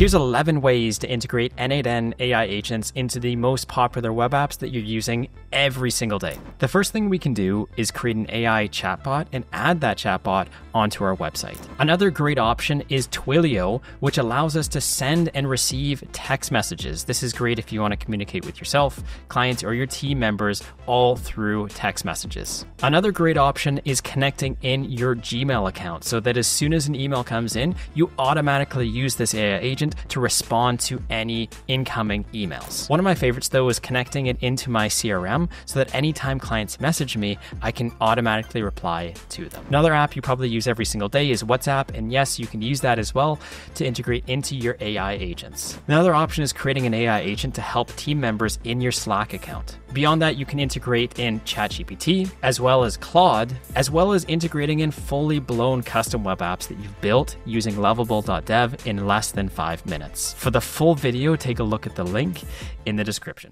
Here's 11 ways to integrate N8N AI agents into the most popular web apps that you're using every single day. The first thing we can do is create an AI chatbot and add that chatbot onto our website. Another great option is Twilio, which allows us to send and receive text messages. This is great if you want to communicate with yourself, clients, or your team members all through text messages. Another great option is connecting in your Gmail account so that as soon as an email comes in, you automatically use this AI agent to respond to any incoming emails. One of my favorites, though, is connecting it into my CRM so that anytime clients message me, I can automatically reply to them. Another app you probably use every single day is WhatsApp, and yes, you can use that as well to integrate into your AI agents. Another option is creating an AI agent to help team members in your Slack account. Beyond that, you can integrate in ChatGPT, as well as Claude, as well as integrating in fully blown custom web apps that you've built using lovable.dev in less than five minutes. For the full video, take a look at the link in the description.